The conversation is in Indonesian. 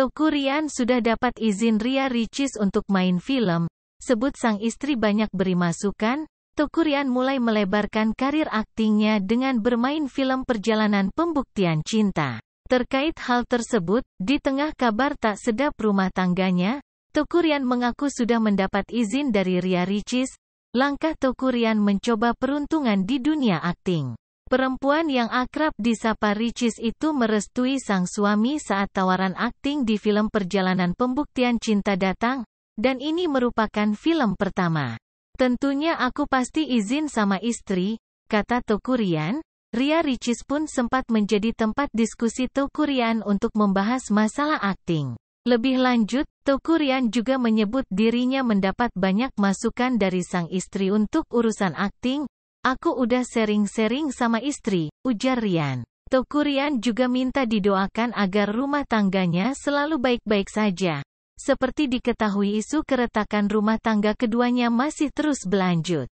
Teuku Rian sudah dapat izin Ria Ricis untuk main film, sebut sang istri banyak beri masukan, Teuku Rian mulai melebarkan karir aktingnya dengan bermain film perjalanan pembuktian cinta. Terkait hal tersebut, di tengah kabar tak sedap rumah tangganya, Teuku Rian mengaku sudah mendapat izin dari Ria Ricis, langkah Teuku Rian mencoba peruntungan di dunia akting. Perempuan yang akrab disapa Ricis itu merestui sang suami saat tawaran akting di film Perjalanan Pembuktian Cinta datang, dan ini merupakan film pertama. Tentunya aku pasti izin sama istri, kata Tokurian. Ria Ricis pun sempat menjadi tempat diskusi Tokurian untuk membahas masalah akting. Lebih lanjut, Tokurian juga menyebut dirinya mendapat banyak masukan dari sang istri untuk urusan akting, Aku udah sering-sering sama istri, ujar Rian. Tokurian juga minta didoakan agar rumah tangganya selalu baik-baik saja. Seperti diketahui isu keretakan rumah tangga keduanya masih terus berlanjut.